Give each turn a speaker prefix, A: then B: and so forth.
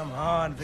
A: Come on.